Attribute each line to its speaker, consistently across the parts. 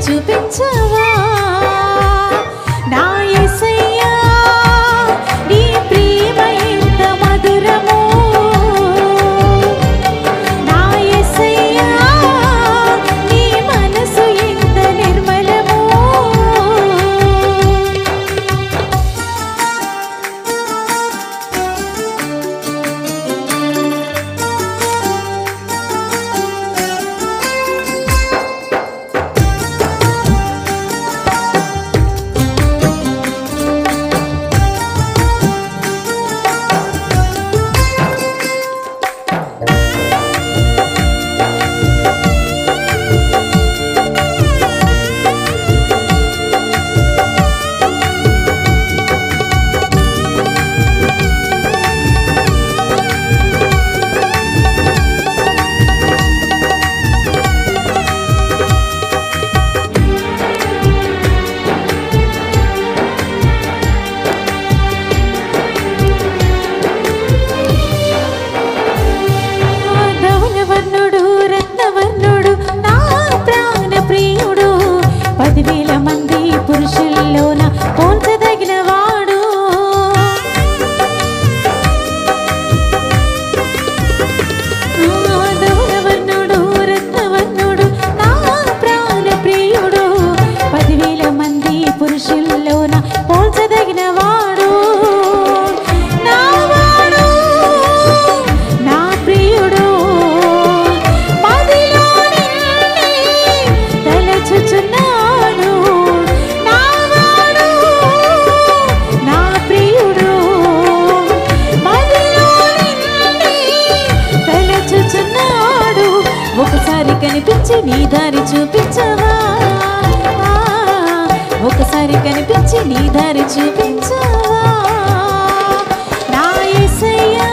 Speaker 1: 就变เ我 ఒకసారి చూపించవా? ఒకసారి కనిపించి నీ దారి చూపించవా? నా ఎసయ్యా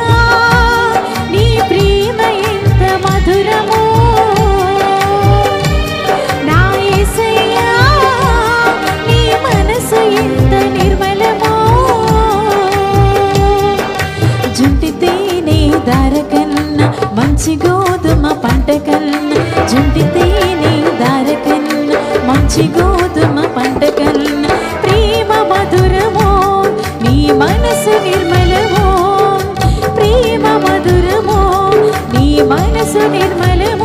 Speaker 1: నీ ప్రేమ ఎంత మధురమో Male sunir male